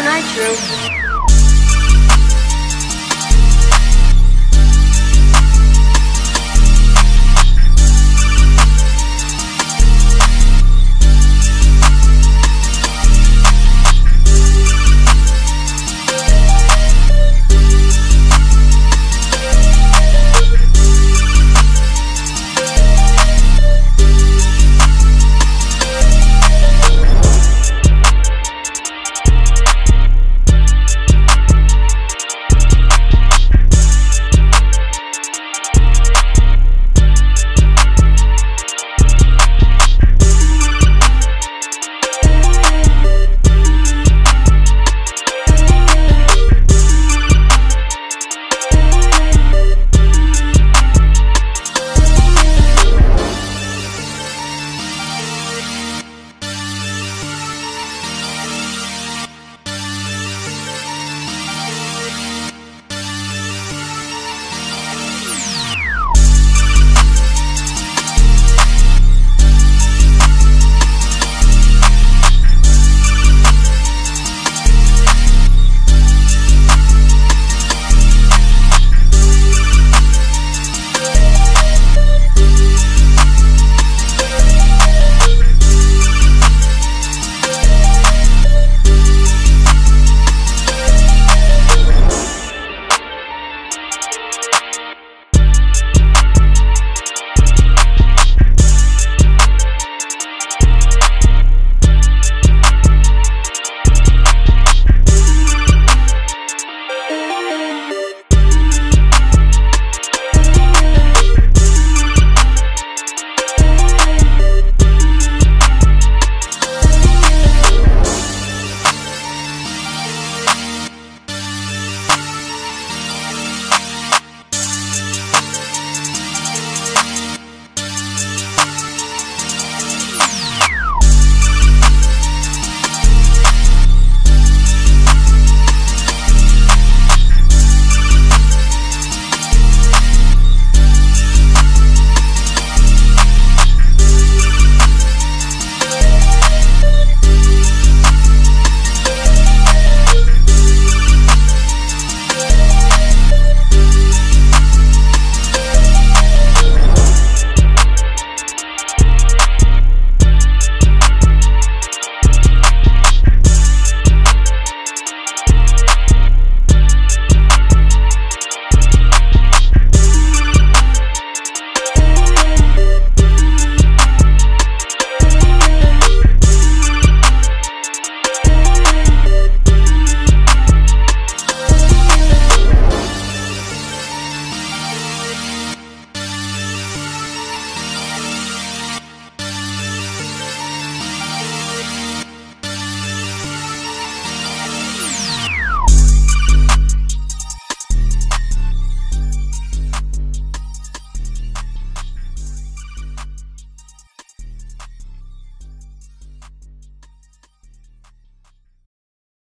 Nitro.